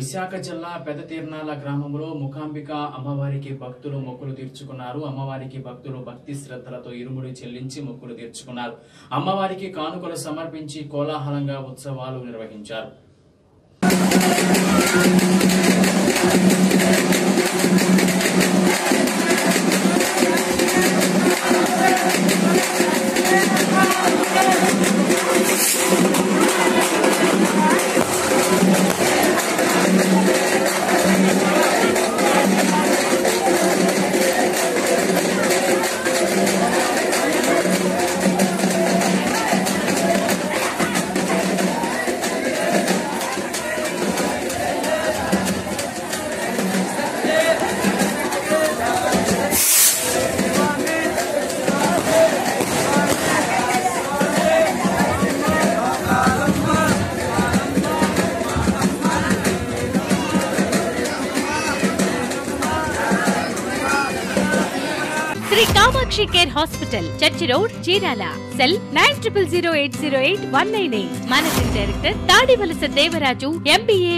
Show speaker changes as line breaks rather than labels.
విశాఖ జిల్లా పెద్ద తీర్నాల గ్రామంలో ముఖాంబిక అమ్మవారికి భక్తులు మొక్కులు తీర్చుకున్నారు. అమ్మవారికి భక్తులు భక్తి శ్రద్ధలతో ఇరుముడి చెల్లించి మొక్కులు తీర్చుకున్నారు. అమ్మవారికి కానుకలు సమర్పించి కోలాహలంగా ఉత్సవాలు నిర్వహించారు.
Shri Kamakshi care hospital church road Chirala. Cell nine triple zero eight zero eight one nine eight. Managing director Tadivalasa Devaraju MBA